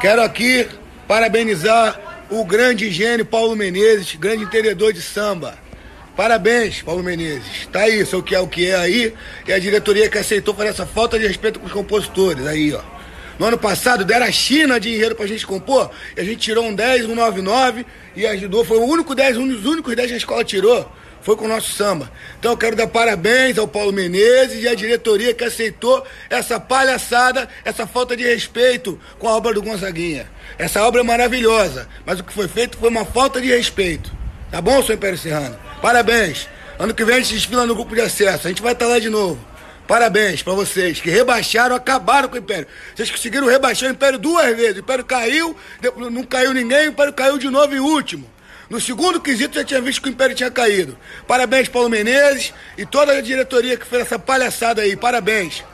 Quero aqui parabenizar o grande gênio Paulo Menezes, grande entendedor de samba. Parabéns, Paulo Menezes. Tá aí, o que é o que é aí. E a diretoria que aceitou fazer essa falta de respeito com os compositores. Aí, ó. No ano passado deram a China dinheiro pra gente compor, e a gente tirou um 10, um 99 e ajudou. Foi o único 10, um dos únicos 10 que a escola tirou. Foi com o nosso samba. Então eu quero dar parabéns ao Paulo Menezes e à diretoria que aceitou essa palhaçada, essa falta de respeito com a obra do Gonzaguinha. Essa obra é maravilhosa, mas o que foi feito foi uma falta de respeito. Tá bom, senhor Império Serrano? Parabéns. Ano que vem a gente desfila no grupo de acesso. A gente vai estar lá de novo. Parabéns para vocês que rebaixaram, acabaram com o Império. Vocês conseguiram rebaixar o Império duas vezes. O Império caiu, não caiu ninguém, o Império caiu de novo em último. No segundo quesito já tinha visto que o Império tinha caído. Parabéns, Paulo Menezes e toda a diretoria que fez essa palhaçada aí. Parabéns.